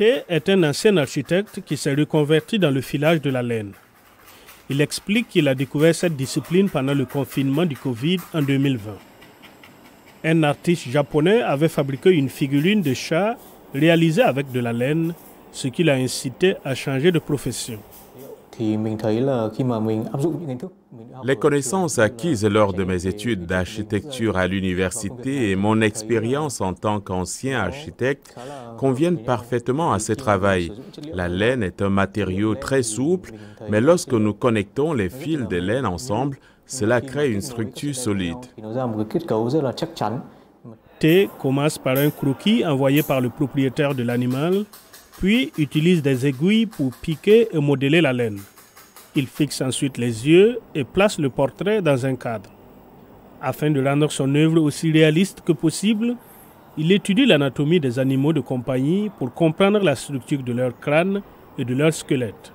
Est un ancien architecte qui s'est reconverti dans le filage de la laine. Il explique qu'il a découvert cette discipline pendant le confinement du Covid en 2020. Un artiste japonais avait fabriqué une figurine de chat réalisée avec de la laine, ce qui l'a incité à changer de profession. Les connaissances acquises lors de mes études d'architecture à l'université et mon expérience en tant qu'ancien architecte conviennent parfaitement à ce travail. La laine est un matériau très souple, mais lorsque nous connectons les fils de laine ensemble, cela crée une structure solide. T commence par un croquis envoyé par le propriétaire de l'animal, puis utilise des aiguilles pour piquer et modeler la laine. Il fixe ensuite les yeux et place le portrait dans un cadre. Afin de rendre son œuvre aussi réaliste que possible, il étudie l'anatomie des animaux de compagnie pour comprendre la structure de leur crâne et de leur squelette.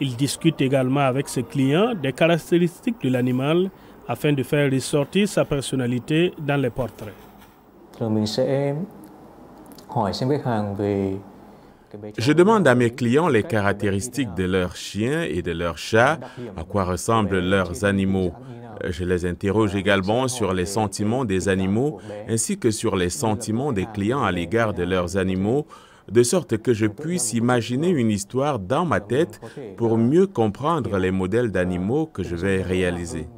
Il discute également avec ses clients des caractéristiques de l'animal afin de faire ressortir sa personnalité dans les portraits. Je demande à mes clients les caractéristiques de leurs chiens et de leurs chats, à quoi ressemblent leurs animaux. Je les interroge également sur les sentiments des animaux ainsi que sur les sentiments des clients à l'égard de leurs animaux, de sorte que je puisse imaginer une histoire dans ma tête pour mieux comprendre les modèles d'animaux que je vais réaliser.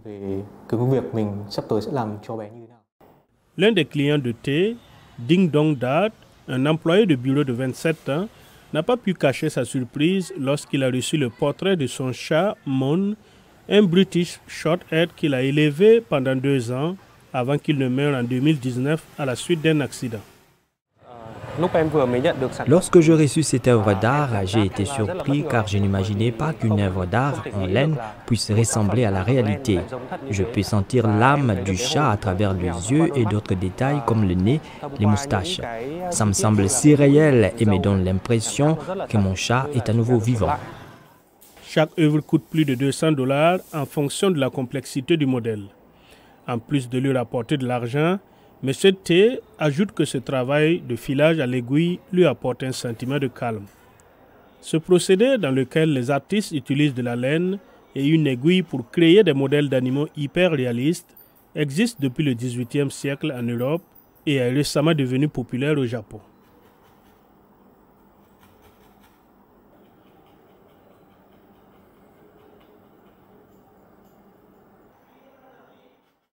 L'un des clients de T, Ding Dong Dad, un employé de bureau de 27 ans, n'a pas pu cacher sa surprise lorsqu'il a reçu le portrait de son chat Mon, un British Shorthair qu'il a élevé pendant deux ans avant qu'il ne meure en 2019 à la suite d'un accident. Lorsque je reçus cette œuvre d'art, j'ai été surpris car je n'imaginais pas qu'une œuvre d'art en laine puisse ressembler à la réalité. Je peux sentir l'âme du chat à travers les yeux et d'autres détails comme le nez, les moustaches. Ça me semble si réel et me donne l'impression que mon chat est à nouveau vivant. Chaque œuvre coûte plus de 200 dollars en fonction de la complexité du modèle. En plus de lui rapporter de l'argent, M. T ajoute que ce travail de filage à l'aiguille lui apporte un sentiment de calme. Ce procédé dans lequel les artistes utilisent de la laine et une aiguille pour créer des modèles d'animaux hyper réalistes existe depuis le XVIIIe siècle en Europe et est récemment devenu populaire au Japon.